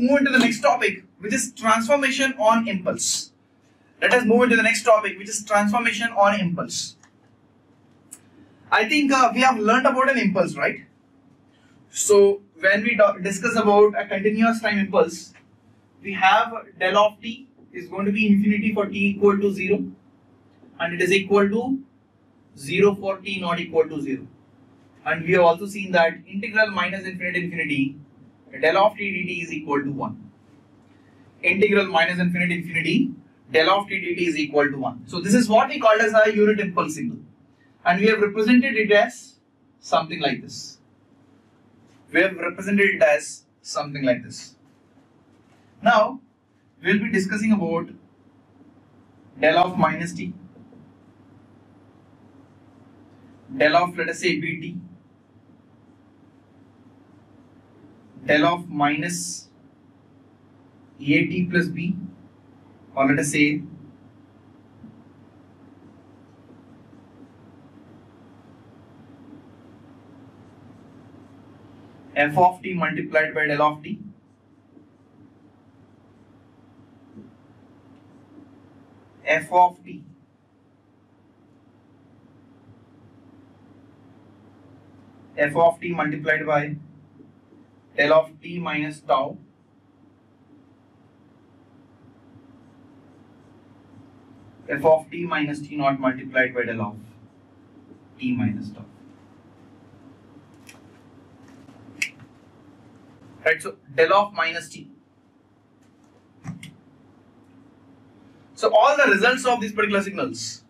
move into the next topic, which is transformation on impulse. Let us move into the next topic, which is transformation on impulse. I think uh, we have learned about an impulse, right? So when we discuss about a continuous time impulse, we have del of t is going to be infinity for t equal to 0 and it is equal to 0 for t not equal to 0. And we have also seen that integral minus infinity infinity del of t dt is equal to 1. Integral minus infinity infinity del of t dt is equal to 1. So this is what we called as a unit impulse signal. And we have represented it as something like this. We have represented it as something like this. Now, we'll be discussing about del of minus t, del of let us say bt, del of minus at plus b or let us say f of t multiplied by del of t f of t f of t multiplied by del of t minus tau f of t minus t naught multiplied by del of t minus tau. Right, so del of minus t. So all the results of these particular signals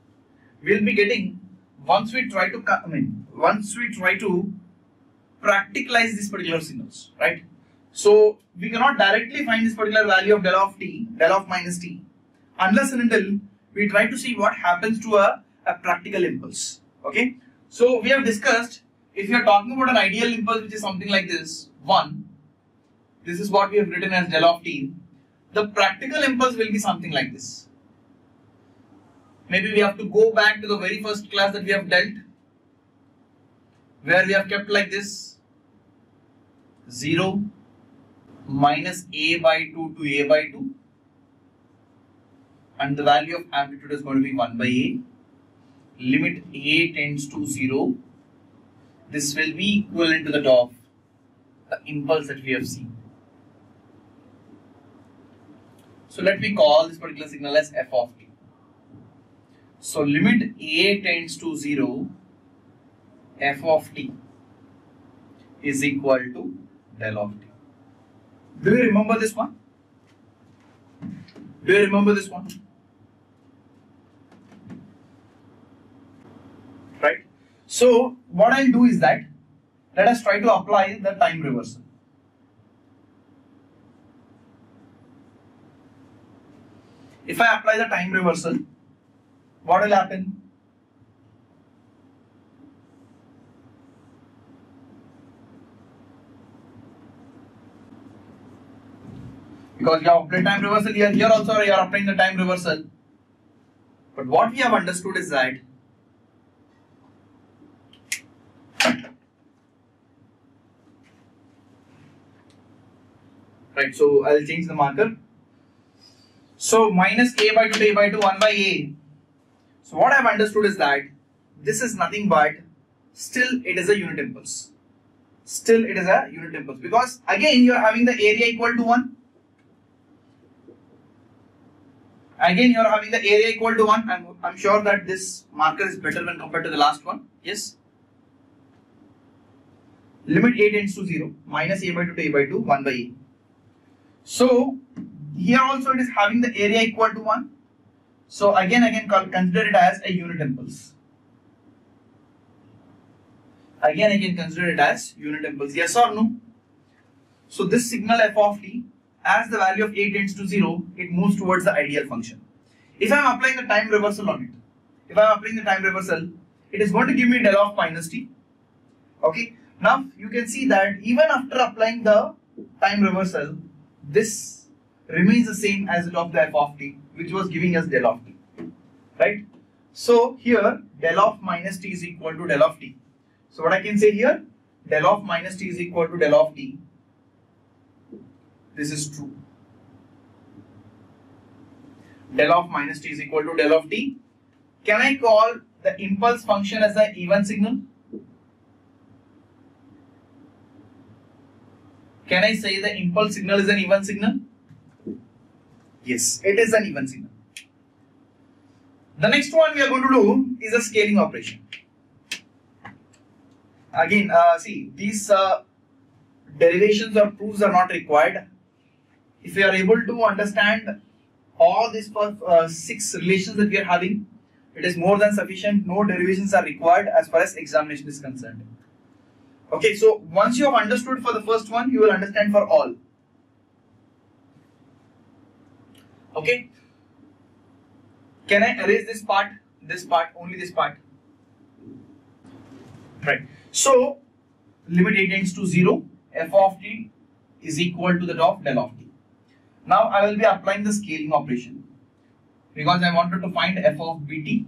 we'll be getting once we try to, I mean, once we try to practicalize these particular signals, right? So we cannot directly find this particular value of del of t, del of minus t, unless and until we try to see what happens to a, a practical impulse. Okay. So we have discussed if you are talking about an ideal impulse which is something like this, 1, this is what we have written as del of t. The practical impulse will be something like this. Maybe we have to go back to the very first class that we have dealt where we have kept like this 0 minus a by 2 to a by 2 and the value of amplitude is going to be 1 by a. Limit a tends to 0 this will be equivalent to the of the impulse that we have seen. So let me call this particular signal as f of t. So limit a tends to 0 f of t is equal to del of t. Do you remember this one? Do you remember this one? Right? So what I'll do is that let us try to apply the time reversal. If I apply the time reversal, what will happen? Because you have applied time reversal here, here also you are applying the time reversal. But what we have understood is that right, so I'll change the marker. So minus a by 2 to a by 2 1 by a so what I have understood is that this is nothing but still it is a unit impulse. Still it is a unit impulse because again you are having the area equal to 1. Again you are having the area equal to 1. I'm, I'm sure that this marker is better when compared to the last one. Yes. Limit a tends to 0 minus a by 2 to a by 2 1 by a. So here also it is having the area equal to 1 so again, again call consider it as a unit impulse. Again, again consider it as unit impulse. Yes or no? So this signal f of t, as the value of a tends to 0, it moves towards the ideal function. If I am applying the time reversal on it, if I am applying the time reversal, it is going to give me del of minus t. Okay. Now you can see that even after applying the time reversal, this remains the same as it of the f of t which was giving us del of t, right? So here del of minus t is equal to del of t. So what I can say here, del of minus t is equal to del of t this is true. Del of minus t is equal to del of t. Can I call the impulse function as an even signal? Can I say the impulse signal is an even signal? Yes, it is an even signal. The next one we are going to do is a scaling operation. Again, uh, see, these uh, derivations or proofs are not required. If you are able to understand all these uh, six relations that we are having, it is more than sufficient. No derivations are required as far as examination is concerned. Okay, so once you have understood for the first one, you will understand for all. Okay. Can I erase this part? This part, only this part. Right. So, limit a tends to 0, f of t is equal to the of del of t. Now, I will be applying the scaling operation because I wanted to find f of bt.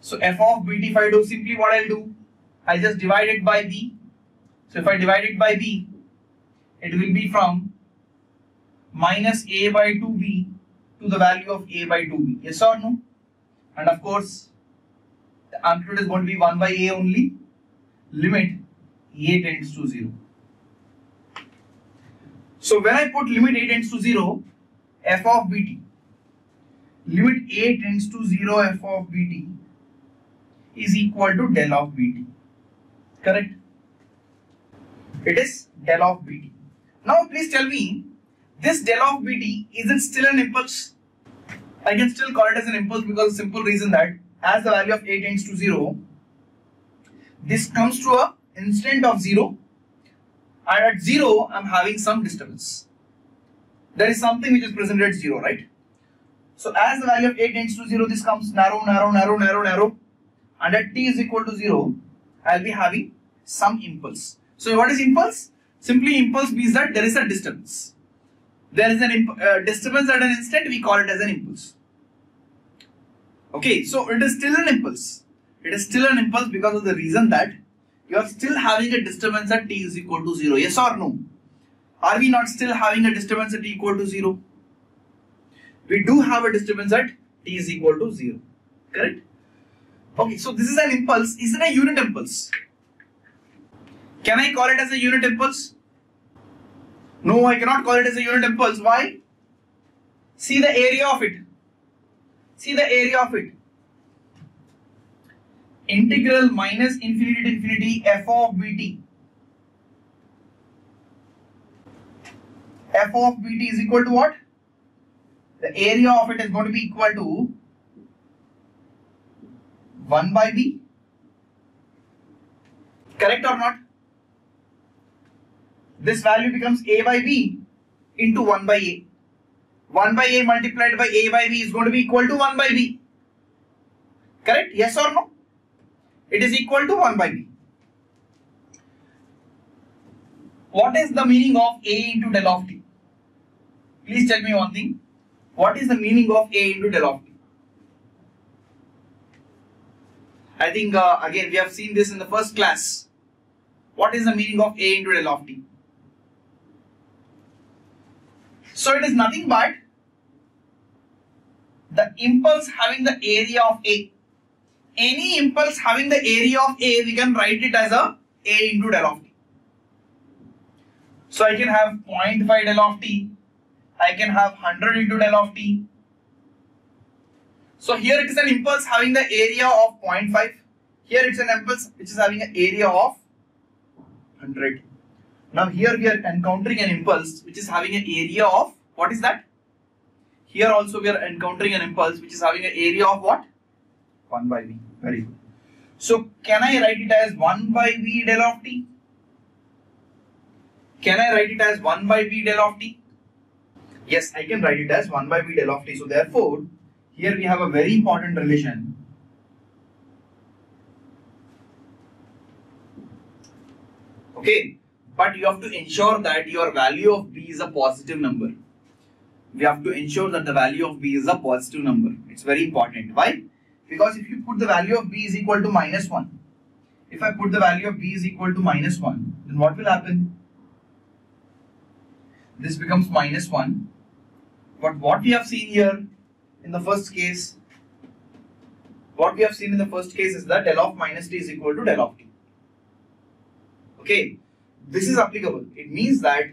So, f of bt, if I do simply what I'll do, I just divide it by b. So if I divide it by b, it will be from minus a by 2b to the value of a by 2b. Yes or no? And of course, the amplitude is going to be 1 by a only. Limit a tends to 0. So when I put limit a tends to 0, f of bt, limit a tends to 0 f of bt is equal to del of bt. Correct? It is del of bt. Now please tell me, this del of bt, is it still an impulse? I can still call it as an impulse because simple reason that as the value of a tends to 0, this comes to a instant of 0 and at 0 I'm having some disturbance. There is something which is present at 0, right? So as the value of a tends to 0, this comes narrow, narrow, narrow, narrow, narrow and at t is equal to 0, I'll be having some impulse. So what is impulse? Simply impulse means that there is a disturbance. There is an uh, disturbance at an instant, we call it as an impulse. Okay, so it is still an impulse. It is still an impulse because of the reason that you are still having a disturbance at t is equal to 0. Yes or no? Are we not still having a disturbance at t equal to 0? We do have a disturbance at t is equal to 0. Correct? Okay, so this is an impulse. Is it a unit impulse? Can I call it as a unit impulse? No, I cannot call it as a unit impulse. Why? See the area of it. See the area of it. Integral minus infinity to infinity f of bt. f of bt is equal to what? The area of it is going to be equal to 1 by b. Correct or not? This value becomes a by b into 1 by a. 1 by a multiplied by a by b is going to be equal to 1 by b. Correct? Yes or no? It is equal to 1 by b. What is the meaning of a into del of t? Please tell me one thing. What is the meaning of a into del of t? I think uh, again we have seen this in the first class. What is the meaning of a into del of t? So it is nothing but the impulse having the area of A. Any impulse having the area of A, we can write it as a A into del of t. So I can have 0.5 del of t. I can have 100 into del of t. So here it is an impulse having the area of 0.5. Here it's an impulse which is having an area of 100. Now here we are encountering an impulse which is having an area of, what is that? Here also we are encountering an impulse which is having an area of what? 1 by v. Very good. So can I write it as 1 by v del of t? Can I write it as 1 by v del of t? Yes, I can write it as 1 by v del of t. So therefore, here we have a very important relation okay but you have to ensure that your value of b is a positive number we have to ensure that the value of b is a positive number it's very important why because if you put the value of b is equal to minus 1 if i put the value of b is equal to minus 1 then what will happen this becomes minus 1. But what we have seen here in the first case, what we have seen in the first case is that del of minus t is equal to del of t. Okay, this is applicable. It means that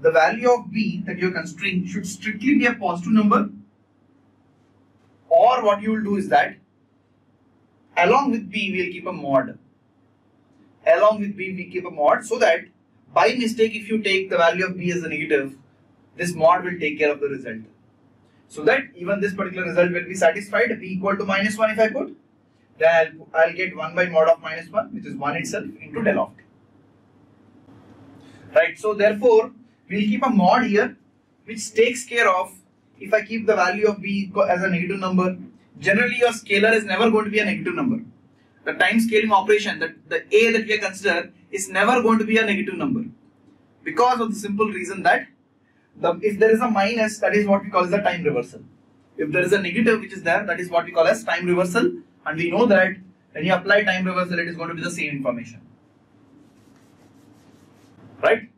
the value of b that you are considering should strictly be a positive number or what you will do is that along with b we will keep a mod. Along with b we keep a mod so that by mistake if you take the value of b as a negative this mod will take care of the result. So that even this particular result will be satisfied b equal to minus 1 if I put then I'll, get 1 by mod of minus 1 which is 1 itself into del of t. Right so therefore we'll keep a mod here which takes care of if I keep the value of b as a negative number generally your scalar is never going to be a negative number the time scaling operation, that the a that we are consider is never going to be a negative number because of the simple reason that the, if there is a minus, that is what we call as the time reversal. If there is a negative which is there, that is what we call as time reversal, and we know that when you apply time reversal, it is going to be the same information. Right?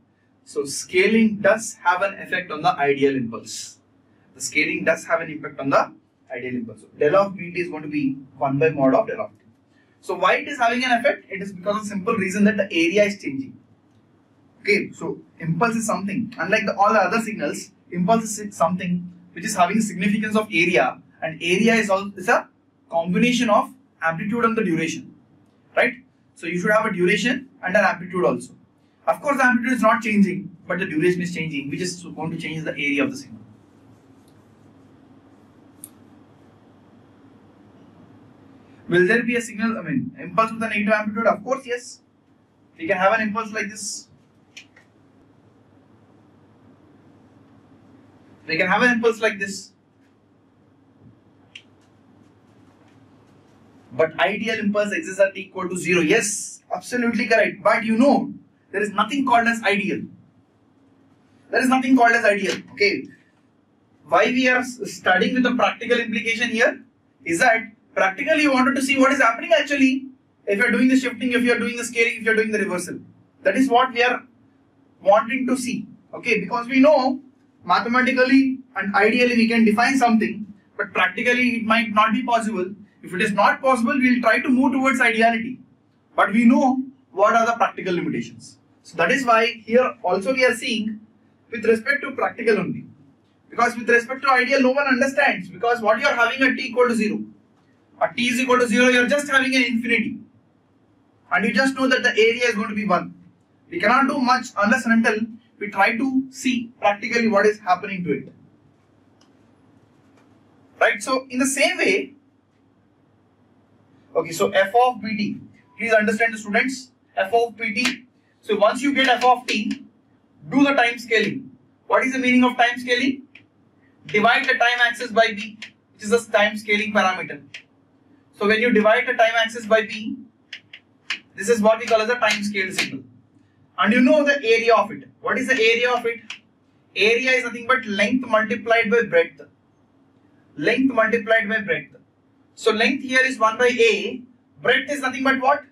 So scaling does have an effect on the ideal impulse. Scaling does have an impact on the ideal impulse. So del of bt is going to be 1 by mod of del of t. So why it is having an effect? It is because of simple reason that the area is changing. Okay, so impulse is something, unlike the, all the other signals, impulse is something which is having significance of area and area is, all, is a combination of amplitude and the duration, right? So you should have a duration and an amplitude also. Of course, the amplitude is not changing, but the duration is changing, which is going to change the area of the signal. Will there be a signal, I mean, impulse with a negative amplitude? Of course, yes. We can have an impulse like this. We can have an impulse like this. But ideal impulse exists at equal to 0. Yes, absolutely correct. But you know, there is nothing called as ideal. There is nothing called as ideal. Okay. Why we are studying with the practical implication here is that practically you wanted to see what is happening actually if you are doing the shifting, if you are doing the scaling, if you are doing the reversal. That is what we are wanting to see. Okay, because we know mathematically and ideally we can define something, but practically it might not be possible. If it is not possible, we will try to move towards ideality. But we know what are the practical limitations. So that is why here also we are seeing with respect to practical only. Because with respect to ideal, no one understands because what you are having at t equal to 0 at t is equal to 0, you are just having an infinity. And you just know that the area is going to be 1. We cannot do much unless and until we try to see practically what is happening to it. Right? So, in the same way, okay, so f of bt, please understand the students, f of bt. So, once you get f of t, do the time scaling. What is the meaning of time scaling? Divide the time axis by b, which is the time scaling parameter. So when you divide the time axis by b, this is what we call as a time scale signal. And you know the area of it. What is the area of it? Area is nothing but length multiplied by breadth. Length multiplied by breadth. So length here is 1 by a. Breadth is nothing but what?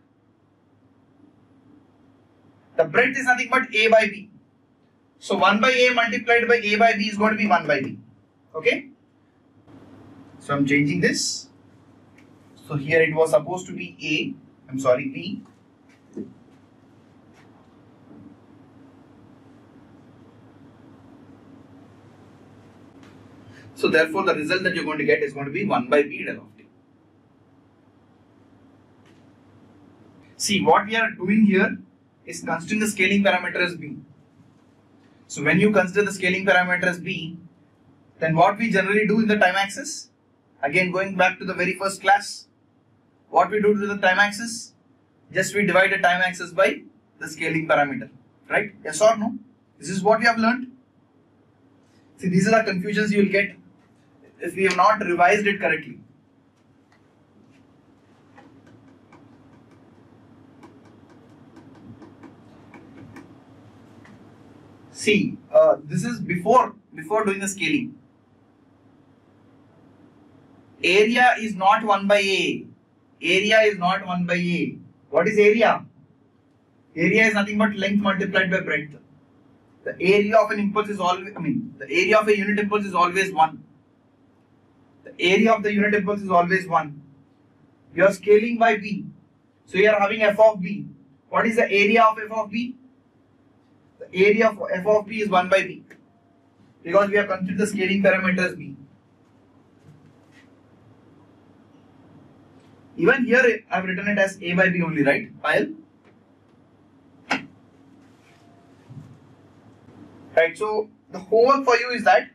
The breadth is nothing but a by b. So 1 by a multiplied by a by b is going to be 1 by b. Okay? So I'm changing this. So here it was supposed to be A, I'm sorry, B. So therefore the result that you're going to get is going to be 1 by B del of t. See what we are doing here is considering the scaling parameter as B. So when you consider the scaling parameter as B, then what we generally do in the time axis, again going back to the very first class, what we do to the time axis? Just we divide the time axis by the scaling parameter, right? Yes or no? This is what we have learned. See, these are the confusions you will get if we have not revised it correctly. See, uh, this is before before doing the scaling. Area is not 1 by A area is not 1 by A. What is area? Area is nothing but length multiplied by breadth. the area of an impulse is always, I mean, the area of a unit impulse is always 1. The area of the unit impulse is always 1. You are scaling by b. So you are having f of b. What is the area of f of b? The area of f of b is 1 by b. Because we have considered the scaling parameter as b. Even here I have written it as a by b only, right? Pile. Right, so the homework for you is that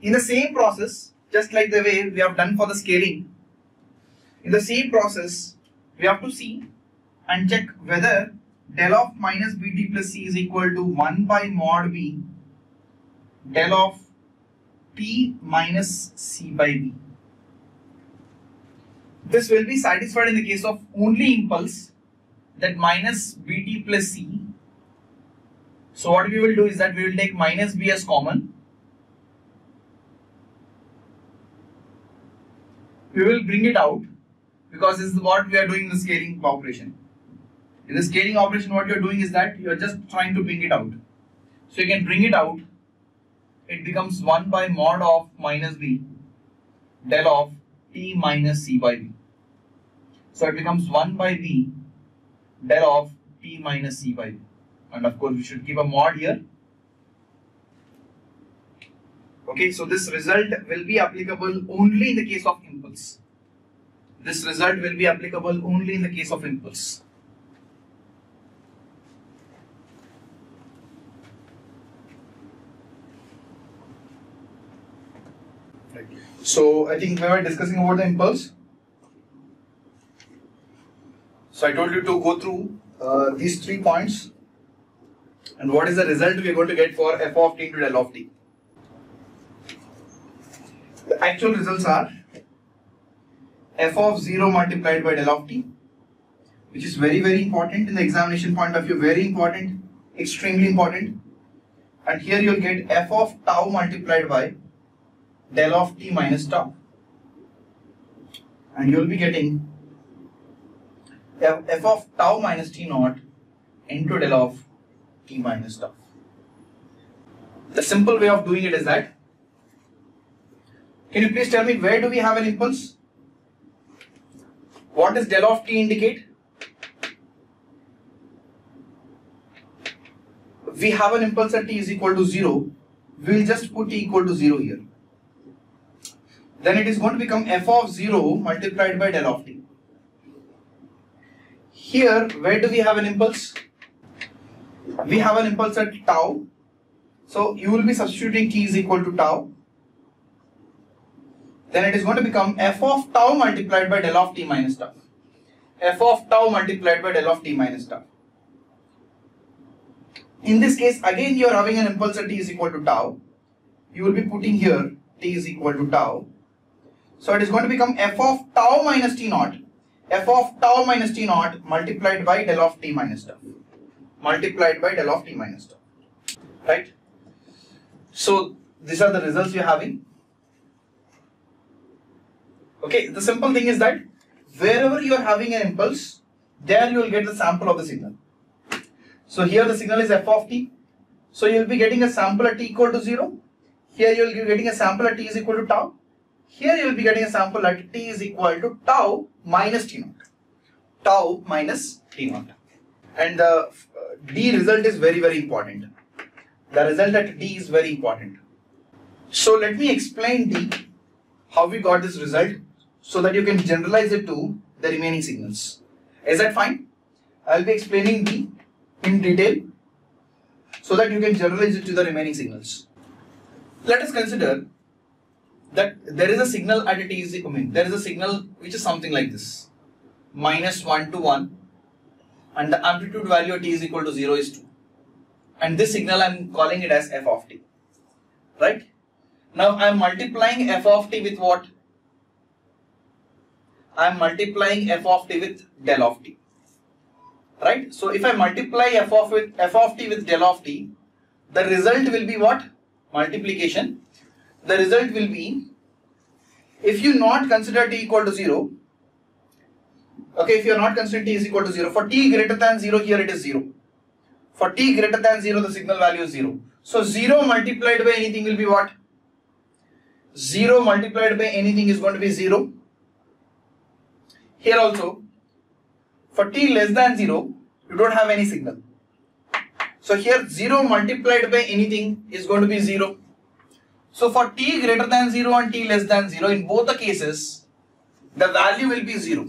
in the same process, just like the way we have done for the scaling, in the same process, we have to see and check whether del of minus bt plus c is equal to 1 by mod b del of t minus c by b. This will be satisfied in the case of only impulse that minus bt plus c. So what we will do is that we will take minus b as common. We will bring it out because this is what we are doing in the scaling operation. In the scaling operation what you are doing is that you are just trying to bring it out. So you can bring it out. It becomes 1 by mod of minus b del of t minus c by b. So it becomes 1 by V del of t minus c by b. And of course we should keep a mod here. Okay, so this result will be applicable only in the case of impulse. This result will be applicable only in the case of impulse. So I think we were discussing about the impulse. So I told you to go through uh, these three points and what is the result we are going to get for f of t into del of t. The actual results are f of 0 multiplied by del of t which is very very important in the examination point of view very important extremely important and here you'll get f of tau multiplied by del of t minus tau and you'll be getting f, f of tau minus t naught into del of t minus tau. The simple way of doing it is that can you please tell me where do we have an impulse? What does del of t indicate? We have an impulse at t is equal to 0. We will just put t equal to 0 here. Then it is going to become f of 0 multiplied by del of t. Here, where do we have an impulse? We have an impulse at tau. So you will be substituting t is equal to tau. Then it is going to become f of tau multiplied by del of t minus tau. f of tau multiplied by del of t minus tau. In this case, again you are having an impulse at t is equal to tau. You will be putting here t is equal to tau. So it is going to become f of tau minus t naught. f of tau minus t naught multiplied by del of t minus tau. Multiplied by del of t minus tau. Right? So these are the results are having. Okay, the simple thing is that wherever you are having an impulse, there you will get the sample of the signal. So here the signal is f of t. So you will be getting a sample at t equal to 0. Here you will be getting a sample at t is equal to tau. Here you will be getting a sample at t is equal to tau minus t naught. Tau minus t naught. And the uh, d result is very very important. The result at d is very important. So let me explain d, how we got this result so that you can generalize it to the remaining signals. Is that fine? I will be explaining d in detail so that you can generalize it to the remaining signals. Let us consider that there is a signal at a t is I mean there is a signal which is something like this. Minus 1 to 1 and the amplitude value at t is equal to 0 is 2 and this signal I am calling it as f of t right? Now I am multiplying f of t with what? I am multiplying f of t with del of t right? So if I multiply f of with f of t with del of t the result will be what? Multiplication the result will be if you not consider t equal to 0 okay if you are not considering t is equal to 0 for t greater than 0 here it is 0 For t greater than 0, the signal value is 0. So 0 multiplied by anything will be what? 0 multiplied by anything is going to be 0. Here also, for t less than 0, you don't have any signal. So here 0 multiplied by anything is going to be 0. So for t greater than 0 and t less than 0, in both the cases, the value will be 0.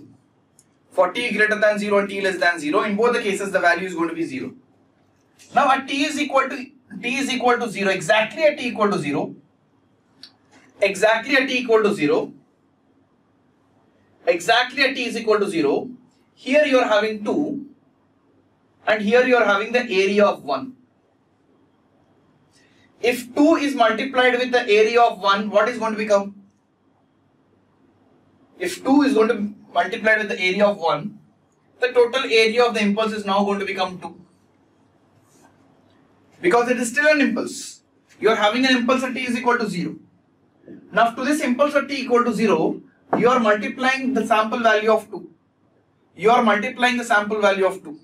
For t greater than 0 and t less than 0, in both the cases, the value is going to be 0. Now at t is equal to t is equal to 0, exactly at t equal to 0, exactly at t equal to 0, exactly at t is equal to 0, here you are having 2 and here you are having the area of 1. If 2 is multiplied with the area of 1, what is going to become? If 2 is going to be multiplied with the area of 1, the total area of the impulse is now going to become 2. Because it is still an impulse. You are having an impulse at t is equal to 0. Now to this impulse at t equal to 0, you are multiplying the sample value of 2. You are multiplying the sample value of 2.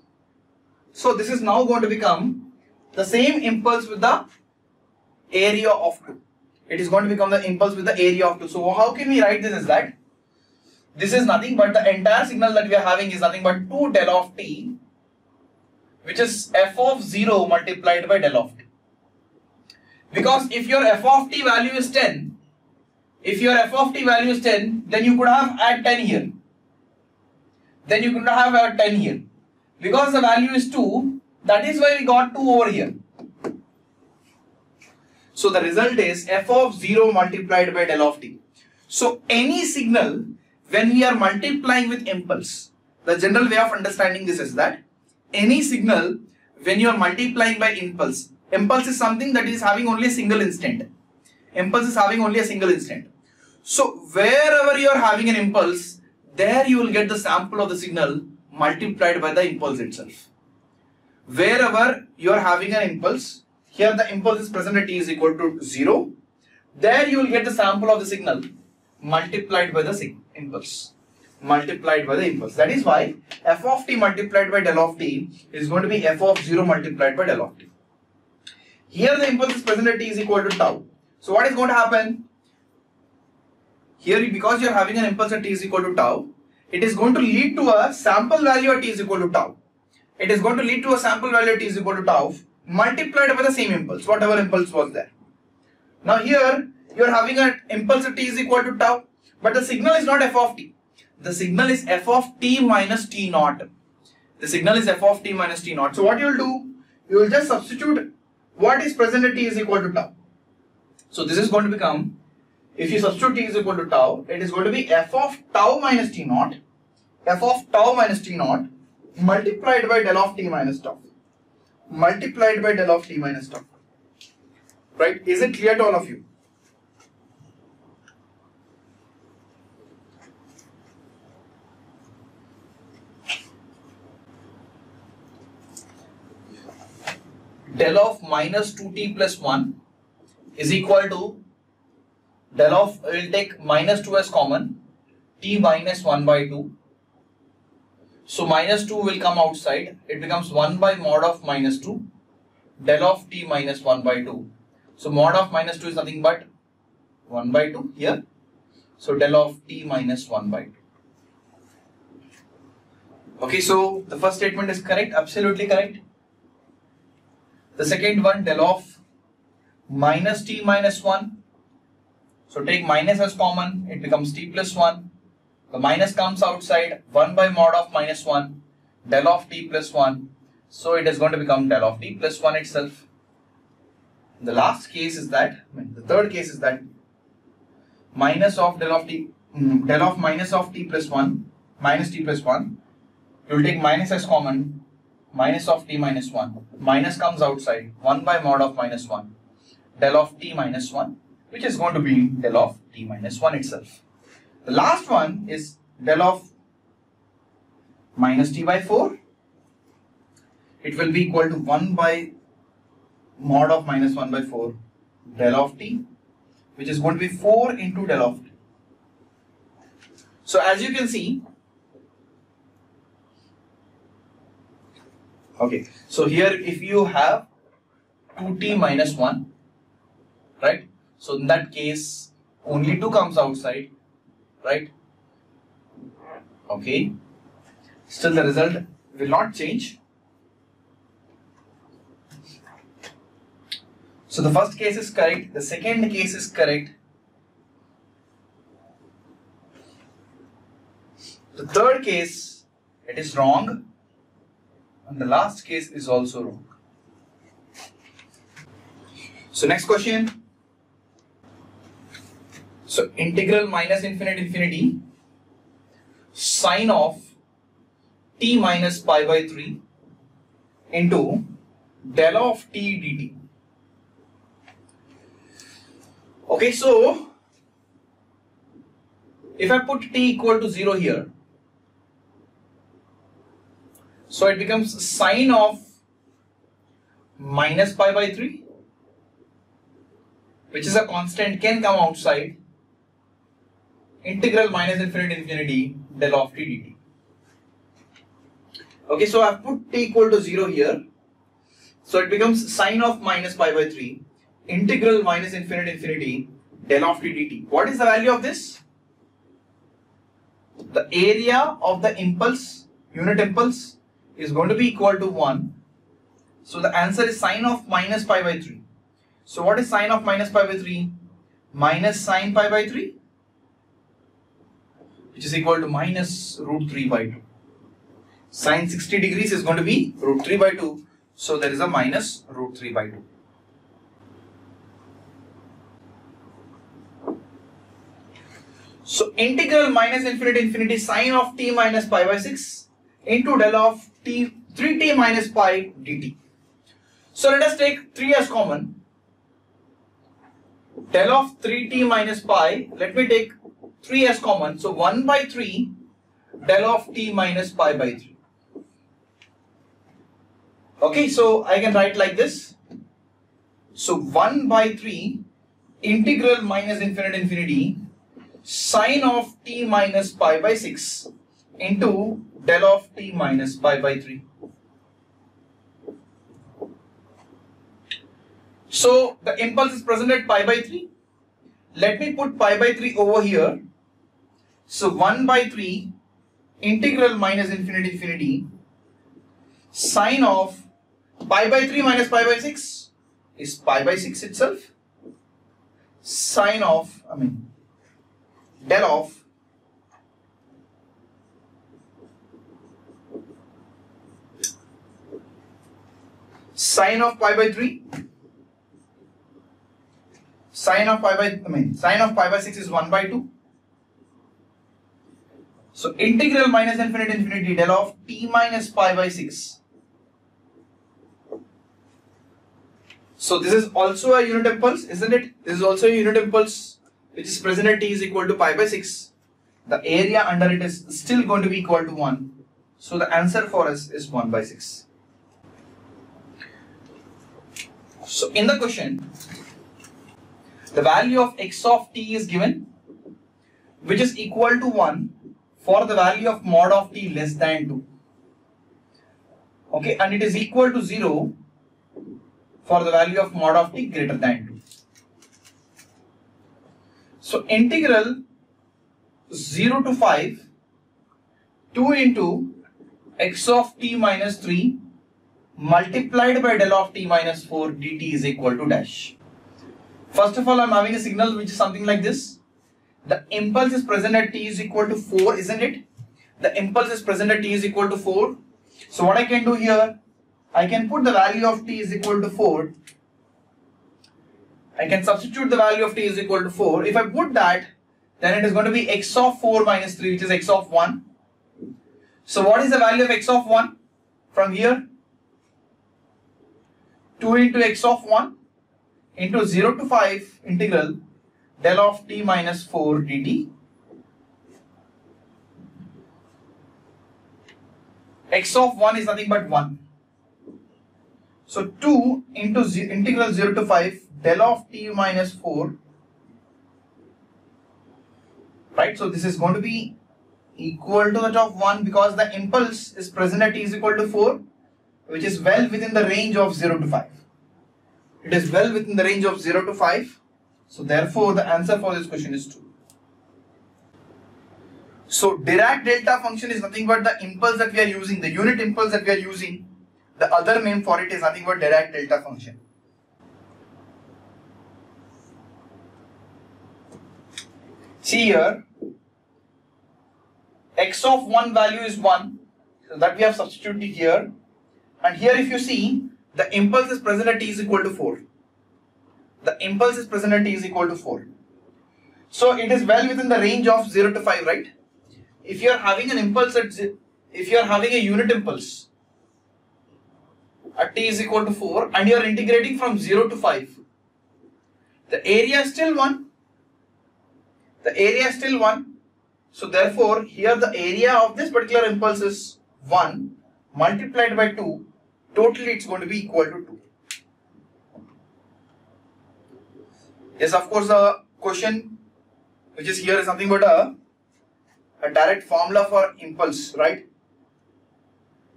So this is now going to become the same impulse with the area of 2. It is going to become the impulse with the area of 2. So how can we write this as that? This is nothing but the entire signal that we are having is nothing but 2 del of t which is f of 0 multiplied by del of t. Because if your f of t value is 10, if your f of t value is 10, then you could have add 10 here. Then you could have add 10 here. Because the value is 2, that is why we got 2 over here. So the result is f of 0 multiplied by del of t. So any signal when we are multiplying with impulse, the general way of understanding this is that any signal when you are multiplying by impulse, impulse is something that is having only a single instant. Impulse is having only a single instant. So wherever you are having an impulse, there you will get the sample of the signal multiplied by the impulse itself. Wherever you are having an impulse, here the impulse is present at t is equal to 0. There you will get the sample of the signal multiplied by the impulse. Multiplied by the impulse. That is why f of t multiplied by del of t is going to be f of 0 multiplied by del of t. Here the impulse is present at t is equal to tau. So what is going to happen? Here because you are having an impulse at t is equal to tau, it is going to lead to a sample value at t is equal to tau. It is going to lead to a sample value at t is equal to tau multiplied by the same impulse, whatever impulse was there. Now here you are having an impulse at t is equal to tau, but the signal is not f of t. The signal is f of t minus t naught. The signal is f of t minus t naught. So what you will do, you will just substitute what is present at t is equal to tau. So this is going to become, if you substitute t is equal to tau, it is going to be f of tau minus t naught, f of tau minus t naught multiplied by del of t minus tau multiplied by del of t minus tau. Right? Is it clear to all of you? Del of minus 2t plus 1 is equal to del of, we'll take minus 2 as common, t minus 1 by 2 so minus 2 will come outside. It becomes 1 by mod of minus 2 del of t minus 1 by 2. So mod of minus 2 is nothing but 1 by 2 here. So del of t minus 1 by 2. Okay, so the first statement is correct, absolutely correct. The second one del of minus t minus 1. So take minus as common, it becomes t plus 1 the minus comes outside 1 by mod of minus 1 del of t plus 1. So it is going to become del of t plus 1 itself. The last case is that, the third case is that minus of del of t, mm, del of minus of t plus 1, minus t plus 1. You will take minus as common, minus of t minus 1. Minus comes outside, 1 by mod of minus 1, del of t minus 1, which is going to be del of t minus 1 itself. The last one is del of minus t by 4. It will be equal to 1 by mod of minus 1 by 4 del of t which is going to be 4 into del of t. So as you can see Okay, so here if you have 2t minus 1, right? So in that case, only 2 comes outside, right? Okay, still the result will not change. So the first case is correct, the second case is correct. The third case, it is wrong. And the last case is also wrong. So next question. So integral minus infinity infinity sine of t minus pi by 3 into del of t dt. Okay, so if I put t equal to 0 here, so it becomes sine of minus pi by 3 which is a constant can come outside integral minus infinity infinity del of t dt. Okay, so I've put t equal to 0 here. So it becomes sine of minus pi by 3 integral minus infinity infinity del of t dt. What is the value of this? The area of the impulse, unit impulse is going to be equal to 1. So the answer is sine of minus pi by 3. So what is sine of minus pi by 3? Minus sine pi by 3 which is equal to minus root 3 by 2. Sine 60 degrees is going to be root 3 by 2. So there is a minus root 3 by 2. So integral minus infinity infinity sine of t minus pi by 6 into del of t 3t minus pi dt. So let us take 3 as common. Del of 3t minus pi, let me take 3 as common. So 1 by 3 del of t minus pi by 3. Okay, so I can write like this. So 1 by 3 integral minus infinity infinity sine of t minus pi by 6 into del of t minus pi by 3. So the impulse is present at pi by 3. Let me put pi by 3 over here. So 1 by 3 integral minus infinity infinity sine of pi by 3 minus pi by 6 is pi by 6 itself. Sine of, I mean, del of sine of pi by 3 sine of pi by I mean sine of pi by 6 is 1 by 2 so integral minus infinity infinity del of t minus pi by 6 so this is also a unit impulse isn't it? This is also a unit impulse which is present at t is equal to pi by 6 the area under it is still going to be equal to 1 so the answer for us is 1 by 6 So in the question, the value of x of t is given, which is equal to 1 for the value of mod of t less than 2. Okay, and it is equal to 0 for the value of mod of t greater than 2. So integral 0 to 5 2 into x of t minus 3 multiplied by del of t minus 4 dt is equal to dash. First of all, I'm having a signal which is something like this. The impulse is present at t is equal to 4, isn't it? The impulse is present at t is equal to 4. So what I can do here, I can put the value of t is equal to 4. I can substitute the value of t is equal to 4. If I put that, then it is going to be x of 4 minus 3, which is x of 1. So what is the value of x of 1 from here? 2 into x of 1 into 0 to 5 integral del of t minus 4 dt x of 1 is nothing but 1 so 2 into integral 0 to 5 del of t minus 4 right so this is going to be equal to that of 1 because the impulse is present at t is equal to 4 which is well within the range of 0 to 5. It is well within the range of 0 to 5. So therefore the answer for this question is 2. So Dirac delta function is nothing but the impulse that we are using, the unit impulse that we are using. The other name for it is nothing but Dirac delta function. See here, x of one value is 1 so that we have substituted here and here if you see the impulse is present at t is equal to 4 the impulse is present at t is equal to 4 so it is well within the range of 0 to 5 right if you are having an impulse at if you are having a unit impulse at t is equal to 4 and you are integrating from 0 to 5 the area is still 1 the area is still 1 so therefore, here the area of this particular impulse is 1 multiplied by 2. Totally it's going to be equal to 2. Yes, of course, the question which is here is something but a, a direct formula for impulse, right?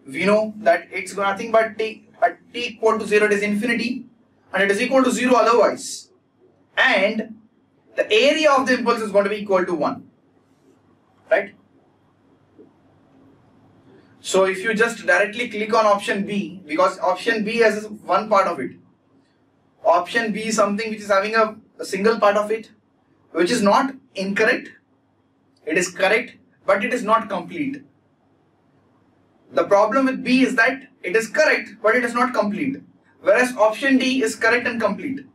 We know that it's nothing but t at t equal to 0 it is infinity and it is equal to 0 otherwise. And the area of the impulse is going to be equal to 1 right? So if you just directly click on option B, because option B has one part of it. Option B is something which is having a, a single part of it, which is not incorrect. It is correct, but it is not complete. The problem with B is that it is correct, but it is not complete. Whereas option D is correct and complete.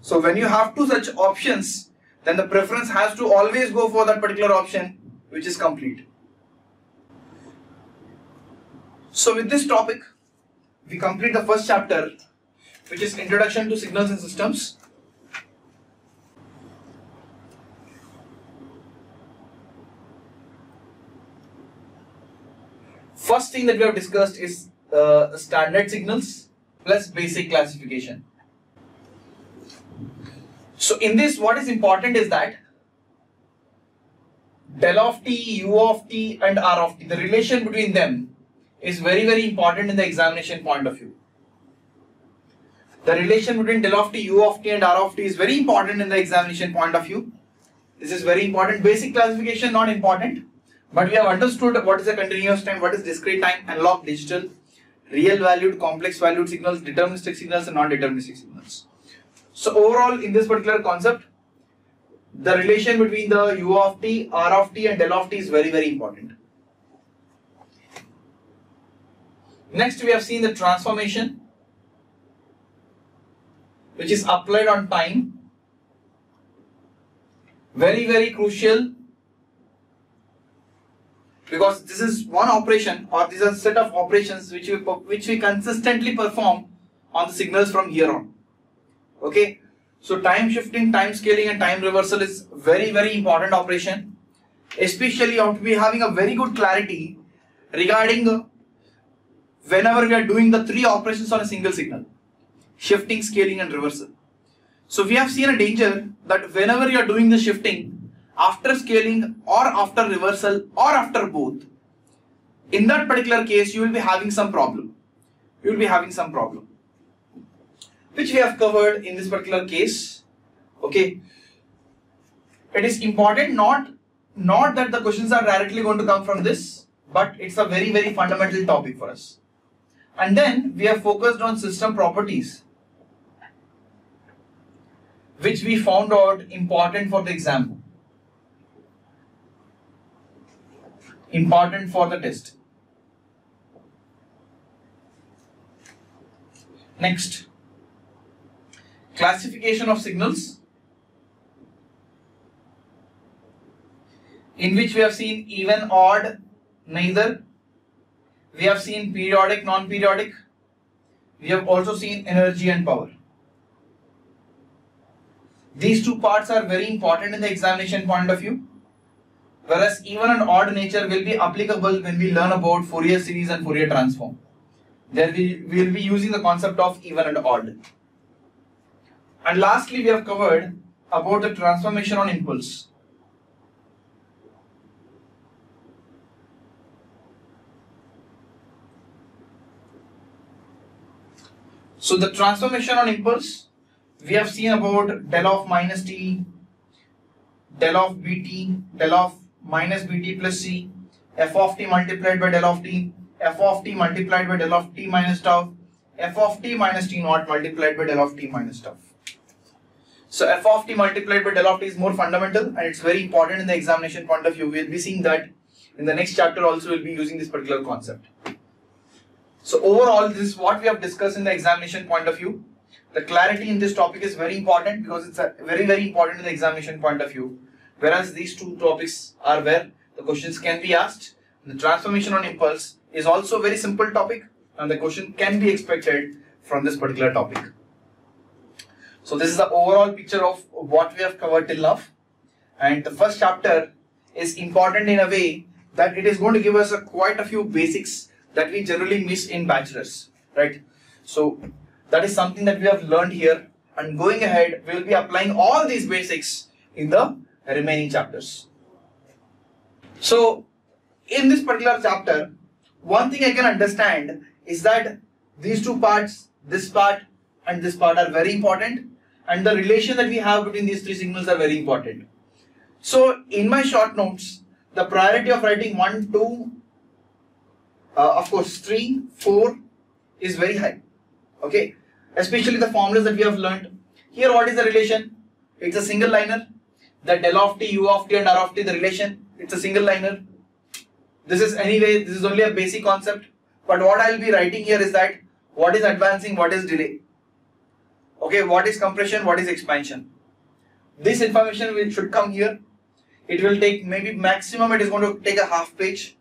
So when you have two such options, then the preference has to always go for that particular option which is complete. So with this topic, we complete the first chapter which is Introduction to Signals and Systems. First thing that we have discussed is uh, standard signals plus basic classification. So in this, what is important is that del of t, u of t and r of t, the relation between them is very, very important in the examination point of view. The relation between del of t, u of t and r of t is very important in the examination point of view. This is very important. Basic classification not important. But we have understood what is a continuous time, what is discrete time, analog, digital, real valued, complex valued signals, deterministic signals and non-deterministic signals. So overall in this particular concept, the relation between the u of t, r of t and del of t is very very important. Next we have seen the transformation which is applied on time. Very very crucial. Because this is one operation or these are set of operations which we, which we consistently perform on the signals from here on. Okay? So time shifting time scaling and time reversal is very very important operation. Especially to be having a very good clarity regarding whenever we are doing the three operations on a single signal shifting scaling and reversal so we have seen a danger that whenever you are doing the shifting after scaling or after reversal or after both in that particular case you will be having some problem you will be having some problem which we have covered in this particular case. Okay. It is important not, not that the questions are directly going to come from this, but it's a very, very fundamental topic for us. And then we have focused on system properties, which we found out important for the exam. Important for the test. Next classification of signals in which we have seen even, odd, neither. We have seen periodic, non-periodic. We have also seen energy and power. These two parts are very important in the examination point of view. Whereas even and odd nature will be applicable when we learn about Fourier series and Fourier transform. There we will be using the concept of even and odd. And lastly, we have covered about the transformation on impulse. So the transformation on impulse, we have seen about del of minus t, del of bt, del of minus bt plus c, f of t multiplied by del of t, f of t multiplied by del of t minus tau, f of t minus t naught multiplied by del of t minus tau. So f of t multiplied by del of t is more fundamental and it's very important in the examination point of view. We'll be seeing that in the next chapter also we'll be using this particular concept. So overall, this is what we have discussed in the examination point of view. The clarity in this topic is very important because it's a very, very important in the examination point of view. Whereas these two topics are where the questions can be asked. The transformation on impulse is also a very simple topic and the question can be expected from this particular topic. So this is the overall picture of what we have covered till now. And the first chapter is important in a way that it is going to give us a, quite a few basics that we generally miss in bachelor's, right? So that is something that we have learned here and going ahead we will be applying all these basics in the remaining chapters. So in this particular chapter, one thing I can understand is that these two parts, this part and this part are very important and the relation that we have between these three signals are very important. So in my short notes, the priority of writing 1, 2, uh, of course 3 4 is very high okay especially the formulas that we have learned. Here what is the relation? It's a single liner. The del of t u of t and r of t the relation it's a single liner. This is anyway this is only a basic concept. But what i'll be writing here is that what is advancing what is delay? Okay what is compression what is expansion? This information will, should come here. It will take maybe maximum it is going to take a half page.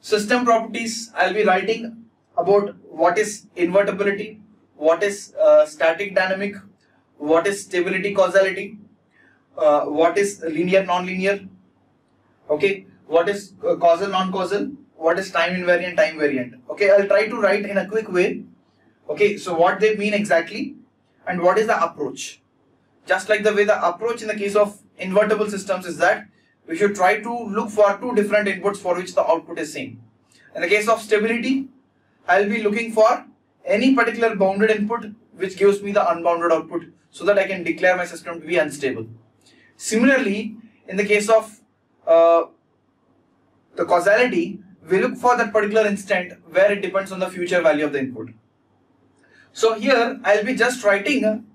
System properties I'll be writing about what is invertibility, what is uh, static dynamic, what is stability causality, uh, what is linear non-linear, okay, what is uh, causal non-causal, what is time invariant, time variant. Okay, I'll try to write in a quick way. Okay, so what they mean exactly and what is the approach. Just like the way the approach in the case of invertible systems is that we should try to look for two different inputs for which the output is same. In the case of stability, I'll be looking for any particular bounded input which gives me the unbounded output so that I can declare my system to be unstable. Similarly, in the case of uh, the causality, we look for that particular instant where it depends on the future value of the input. So here I'll be just writing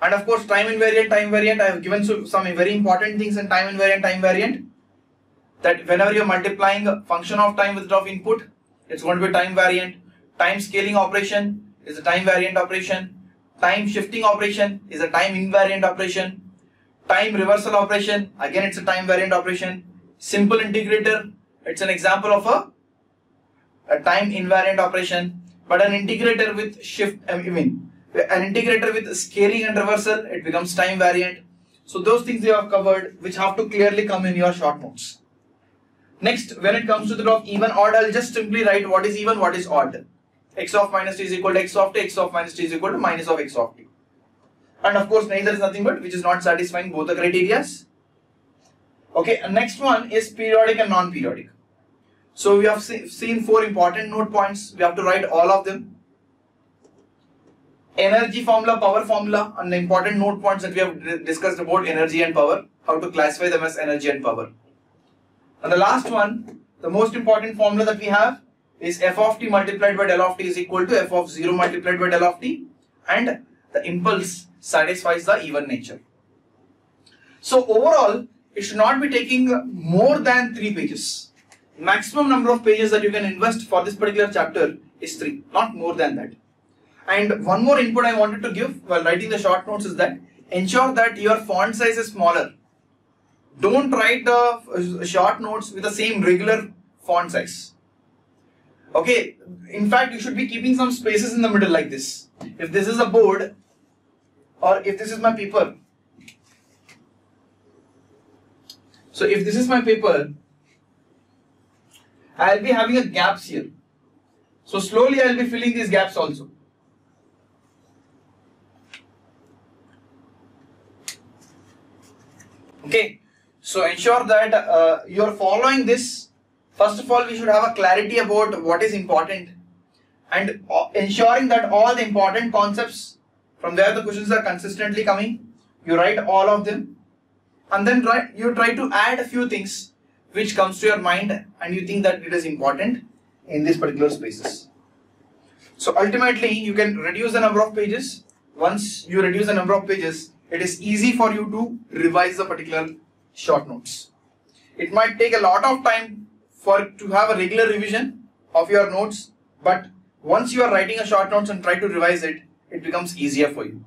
and of course, time invariant, time variant, I have given some very important things in time invariant, time variant. That whenever you're multiplying a function of time with of input, it's going to be time variant. Time scaling operation is a time variant operation. Time shifting operation is a time invariant operation. Time reversal operation, again it's a time variant operation. Simple integrator, it's an example of a, a time invariant operation. But an integrator with shift, I mean, an integrator with scaling and reversal, it becomes time variant. So those things you have covered, which have to clearly come in your short notes. Next, when it comes to the of even odd, I'll just simply write what is even, what is odd. X of minus t is equal to x of t, x of minus t is equal to minus of x of t. And of course, neither is nothing but which is not satisfying both the criterias. Okay, next one is periodic and non-periodic. So we have seen four important note points. We have to write all of them energy formula, power formula, and the important note points that we have discussed about energy and power, how to classify them as energy and power. And the last one, the most important formula that we have is f of t multiplied by del of t is equal to f of 0 multiplied by del of t and the impulse satisfies the even nature. So overall, it should not be taking more than 3 pages. Maximum number of pages that you can invest for this particular chapter is 3, not more than that. And one more input I wanted to give while writing the short notes is that ensure that your font size is smaller. Don't write the uh, short notes with the same regular font size. Okay, in fact, you should be keeping some spaces in the middle like this. If this is a board or if this is my paper. So if this is my paper, I'll be having a gaps here. So slowly I'll be filling these gaps also. Okay, so ensure that uh, you are following this. First of all, we should have a clarity about what is important and ensuring that all the important concepts from there the questions are consistently coming. You write all of them and then try, you try to add a few things which comes to your mind and you think that it is important in these particular spaces. So ultimately you can reduce the number of pages. Once you reduce the number of pages, it is easy for you to revise the particular short notes. It might take a lot of time for to have a regular revision of your notes, but once you are writing a short notes and try to revise it, it becomes easier for you.